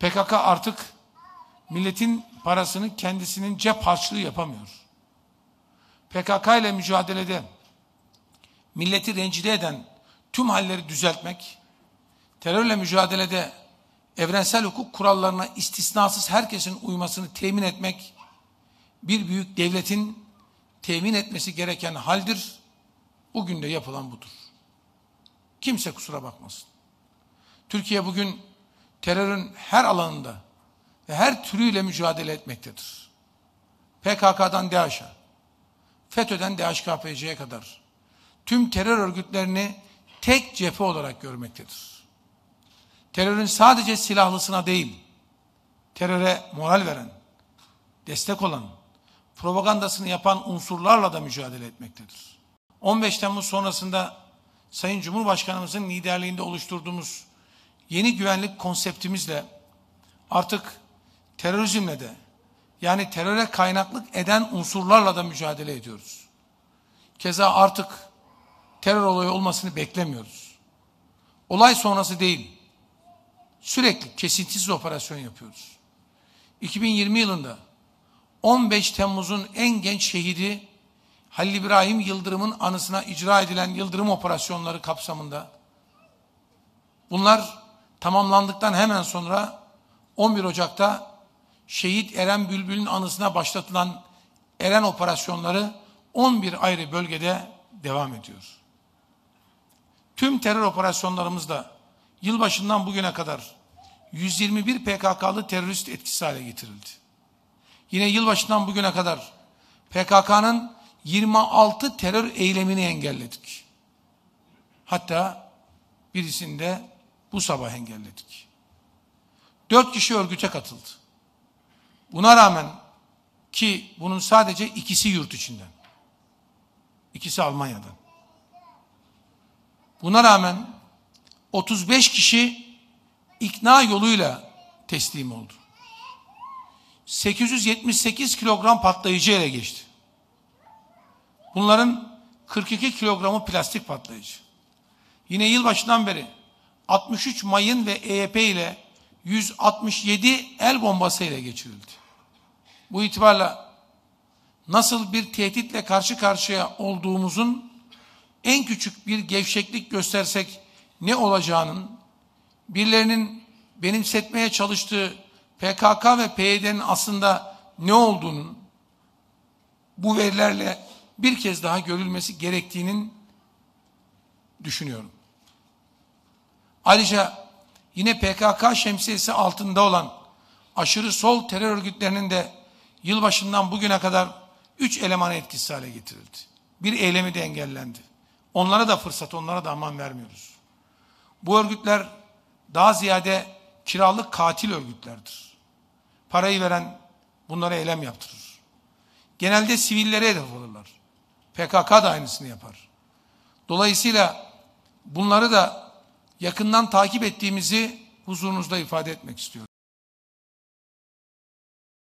PKK artık milletin parasını kendisinin cep harçlığı yapamıyor. PKK ile mücadelede milleti rencide eden tüm halleri düzeltmek, terörle mücadelede evrensel hukuk kurallarına istisnasız herkesin uymasını temin etmek, bir büyük devletin temin etmesi gereken haldir. Bugün de yapılan budur. Kimse kusura bakmasın. Türkiye bugün terörün her alanında ve her türüyle mücadele etmektedir. PKK'dan DAEŞ'a, FETÖ'den DHKPC'ye kadar tüm terör örgütlerini tek cephe olarak görmektedir. Terörün sadece silahlısına değil, teröre moral veren, destek olan, propagandasını yapan unsurlarla da mücadele etmektedir. 15 Temmuz sonrasında Sayın Cumhurbaşkanımızın liderliğinde oluşturduğumuz yeni güvenlik konseptimizle artık terörizmle de yani teröre kaynaklık eden unsurlarla da mücadele ediyoruz. Keza artık terör olayı olmasını beklemiyoruz. Olay sonrası değil, sürekli kesintisiz operasyon yapıyoruz. 2020 yılında 15 Temmuz'un en genç şehidi Halil İbrahim Yıldırım'ın anısına icra edilen Yıldırım operasyonları kapsamında bunlar tamamlandıktan hemen sonra 11 Ocak'ta şehit Eren Bülbül'ün anısına başlatılan Eren operasyonları 11 ayrı bölgede devam ediyor. Tüm terör operasyonlarımızda yılbaşından bugüne kadar 121 PKK'lı terörist etkisi hale getirildi. Yine yılbaşından bugüne kadar PKK'nın 26 terör eylemini engelledik. Hatta birisini de bu sabah engelledik. Dört kişi örgüte katıldı. Buna rağmen ki bunun sadece ikisi yurt içinden. İkisi Almanya'dan. Buna rağmen 35 kişi ikna yoluyla teslim oldu. 878 kilogram patlayıcı ele geçti. Bunların 42 kilogramı plastik patlayıcı. Yine yılbaşından beri 63 mayın ve EYP ile 167 el bombası ile geçirildi. Bu itibarla nasıl bir tehditle karşı karşıya olduğumuzun en küçük bir gevşeklik göstersek ne olacağının, birilerinin benimsetmeye çalıştığı PKK ve PYD'nin aslında ne olduğunun bu verilerle bir kez daha görülmesi gerektiğinin düşünüyorum. Ayrıca yine PKK şemsiyesi altında olan aşırı sol terör örgütlerinin de yılbaşından bugüne kadar üç eleman etkisiz hale getirildi. Bir eylemi de engellendi. Onlara da fırsat, onlara da aman vermiyoruz. Bu örgütler daha ziyade kiralık katil örgütlerdir. Parayı veren bunlara eylem yaptırır. Genelde sivillere hedef alırlar. PKK da aynısını yapar. Dolayısıyla bunları da yakından takip ettiğimizi huzurunuzda ifade etmek istiyorum.